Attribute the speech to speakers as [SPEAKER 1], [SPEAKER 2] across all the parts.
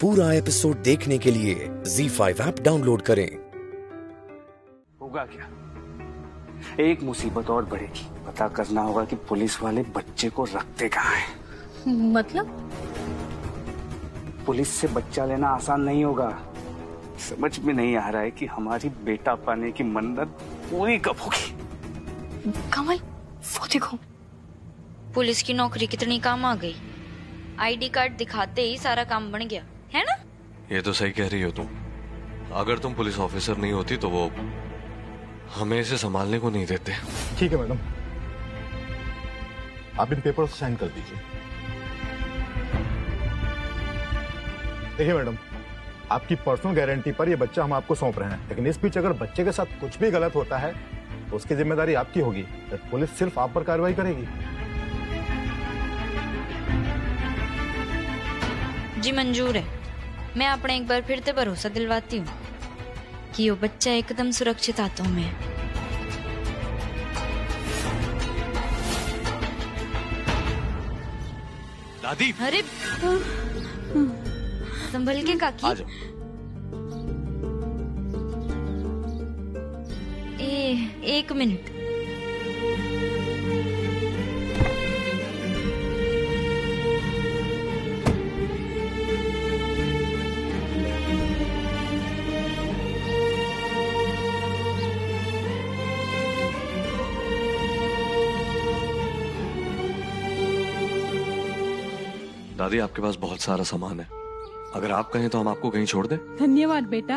[SPEAKER 1] पूरा एपिसोड देखने के लिए Z5 ऐप डाउनलोड करें।
[SPEAKER 2] होगा क्या? एक मुसीबत और बढ़ेगी। पता करना होगा कि पुलिस वाले बच्चे को रखते कहाँ हैं।
[SPEAKER 3] मतलब?
[SPEAKER 2] पुलिस से बच्चा लेना आसान नहीं होगा। समझ में नहीं आ रहा है कि हमारी बेटा पाने की मन्नत पूरी कब होगी।
[SPEAKER 3] कमल वो देखो।
[SPEAKER 4] पुलिस की नौकरी कितनी काम आ गई। आईडी कार्ड दिखाते ही सारा काम बन गया। है ना?
[SPEAKER 5] ये तो सही कह रही हो तुम। अगर तुम पुलिस ऑफिसर नहीं होती तो वो हमें इसे संभालने को नहीं देते।
[SPEAKER 6] ठीक है मैडम। आप इन पेपर साइन कर दीजिए। देखिए मैडम आपकी पर्सनल गारंटी पर ये बच्चा हम आपको सौंप रहे हैं। लेकिन इस बीच अगर बच्चे के साथ कुछ भी गलत होता है तो उसकी ज़िम्मेदारी आपकी होगी। तो पुलिस सिर्फ़ आप पर कार्रवाई करेगी।
[SPEAKER 4] जी मंजूर है। मैं अपने एक बार फिर से भरोसा दिलवाती हूँ कि वो बच्चा एकदम सुरक्षित हाथों में है।
[SPEAKER 5] दादी।
[SPEAKER 4] अरे संभल के
[SPEAKER 5] आ
[SPEAKER 4] काकी
[SPEAKER 5] जाओ।
[SPEAKER 4] ए, एक मिनट।
[SPEAKER 5] दादी आपके पास बहुत सारा सामान है। अगर आप कहें तो हम आपको कहीं छोड़ दें।
[SPEAKER 7] धन्यवाद बेटा।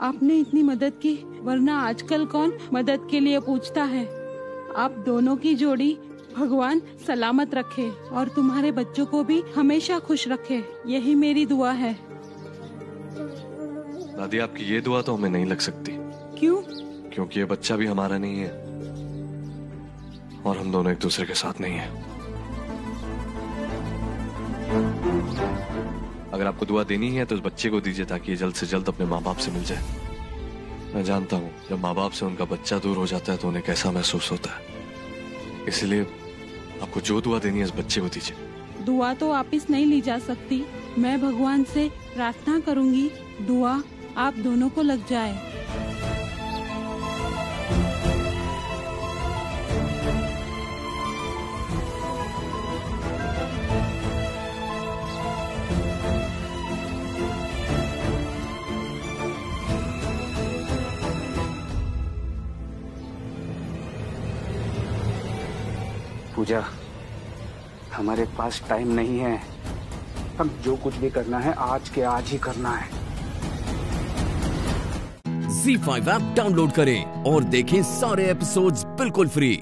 [SPEAKER 7] आपने इतनी मदद की वरना आजकल कौन मदद के लिए पूछता है? आप दोनों की जोड़ी भगवान सलामत रखे और तुम्हारे बच्चों को भी हमेशा खुश रखे। यही मेरी दुआ है।
[SPEAKER 5] दादी आपकी ये दुआ तो हमें नहीं लग सकती।
[SPEAKER 7] क्यों?
[SPEAKER 5] क्योंकि ये बच्चा भी हमारा नहीं है। और हम दोनों एक दूसरे के साथ नहीं है। अगर आपको दुआ देनी है तो उस बच्चे को दीजिए ताकि जल्द से जल्द अपने माँ बाप से मिल जाए। मैं जानता हूँ, जब माँ बाप से उनका बच्चा दूर हो जाता है तो उन्हें कैसा महसूस होता है। इसलिए आपको जो दुआ देनी है इस बच्चे को दीजिए।
[SPEAKER 7] दुआ तो वापिस नहीं ली जा सकती। मैं भगवान से प्रार्थना करूँगी, दुआ आप दोनों को लग जाए।
[SPEAKER 2] पूजा, हमारे पास टाइम नहीं है। हम जो कुछ भी करना है, आज के आज ही करना है।
[SPEAKER 1] Z5 ऐप डाउनलोड करें और देखें सारे एपिसोड्स बिल्कुल फ्री